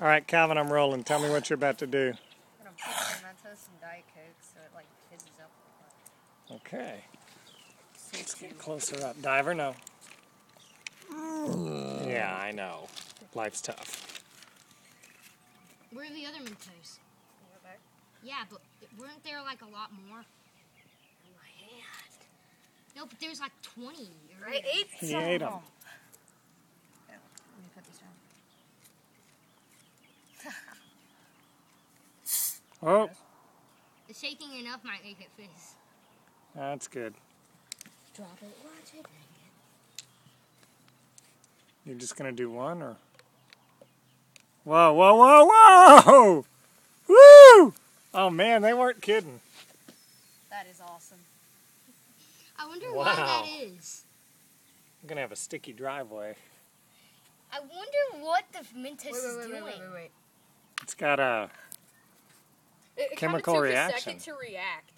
All right, Calvin, I'm rolling. Tell me what you're about to do. I'm gonna put some Mentos and Diet Coke so it like fizzes up. Okay. Let's Get closer up. Diver, no. Yeah, I know. Life's tough. Where are the other Mentos? Yeah, but weren't there like a lot more? In my hand. No, but there's like 20. I ate He some ate of 'em. Oh, The shaking enough might make it fizz. that's good. Drop it, watch it. You're just gonna do one, or? Whoa, whoa, whoa, whoa! Woo! Oh man, they weren't kidding. That is awesome. I wonder why that Wow. I'm gonna have a sticky driveway. I wonder what the Mentos Wait, is wait, wait, doing. wait, wait, wait. It's got a It, it Chemical took reaction. a second to react.